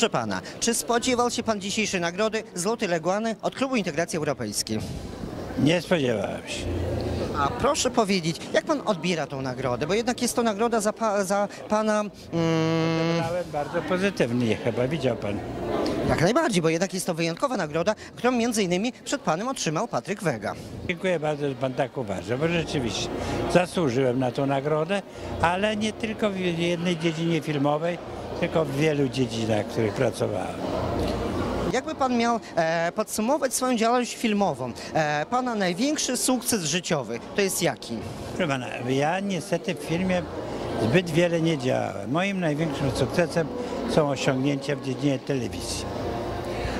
Proszę pana, czy spodziewał się pan dzisiejszej nagrody Złoty Leguany od Klubu Integracji Europejskiej? Nie spodziewałem się. A proszę powiedzieć, jak pan odbiera tą nagrodę? Bo jednak jest to nagroda za, pa, za pana. Mm, Brałem bardzo pozytywnie, chyba widział pan. jak najbardziej, bo jednak jest to wyjątkowa nagroda, którą między innymi przed panem otrzymał Patryk Wega. Dziękuję bardzo, że pan tak uważa, bo rzeczywiście zasłużyłem na tą nagrodę, ale nie tylko w jednej dziedzinie filmowej, tylko w wielu dziedzinach, w których pracowałem. Jakby pan miał e, podsumować swoją działalność filmową, e, pana największy sukces życiowy, to jest jaki? Proszę pana, ja niestety w filmie zbyt wiele nie działałem. Moim największym sukcesem są osiągnięcia w dziedzinie telewizji.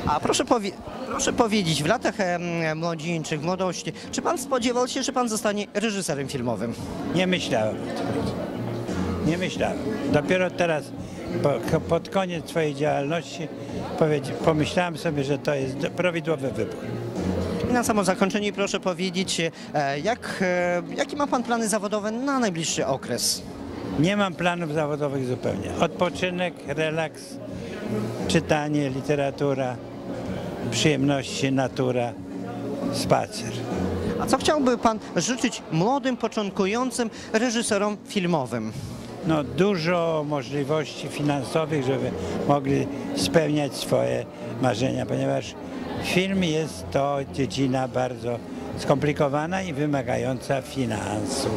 A proszę, powie, proszę powiedzieć, w latach em, młodzieńczych, w młodości, czy pan spodziewał się, że pan zostanie reżyserem filmowym? Nie myślałem o tym. Nie myślałem. Dopiero teraz, po, pod koniec swojej działalności, pomyślałem sobie, że to jest prawidłowy wybór. I na samo zakończenie proszę powiedzieć, e, jak, e, jakie ma pan plany zawodowe na najbliższy okres? Nie mam planów zawodowych zupełnie. Odpoczynek, relaks, czytanie, literatura, przyjemności, natura, spacer. A co chciałby pan życzyć młodym, początkującym reżyserom filmowym? No, dużo możliwości finansowych, żeby mogli spełniać swoje marzenia, ponieważ film jest to dziedzina bardzo skomplikowana i wymagająca finansów.